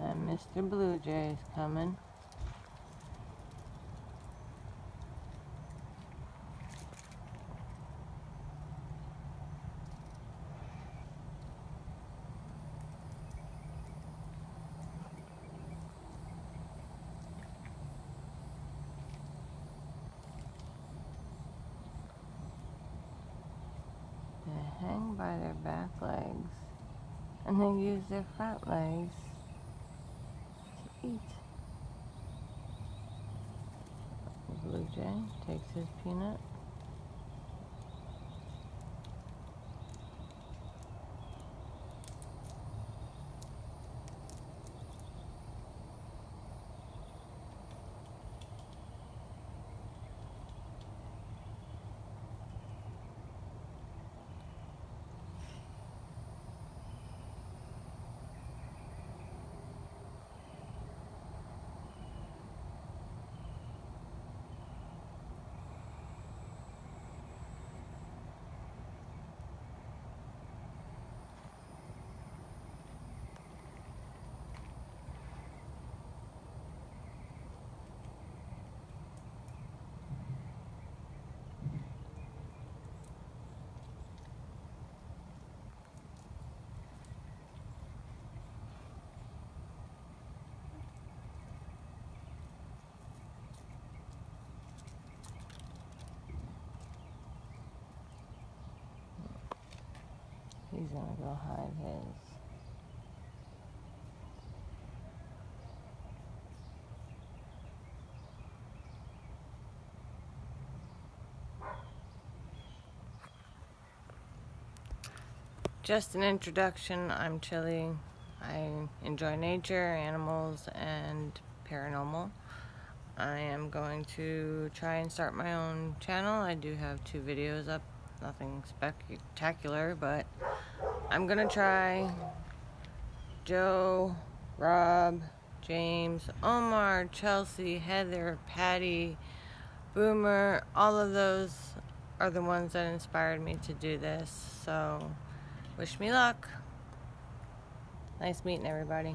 And Mr. Blue Jay is coming. They hang by their back legs and they use their front legs The blue jay takes his peanut. He's gonna go hide his. Just an introduction. I'm Chilly. I enjoy nature, animals, and paranormal. I am going to try and start my own channel. I do have two videos up, nothing spectacular, but I'm gonna try Joe, Rob, James, Omar, Chelsea, Heather, Patty, Boomer, all of those are the ones that inspired me to do this. So, wish me luck. Nice meeting everybody.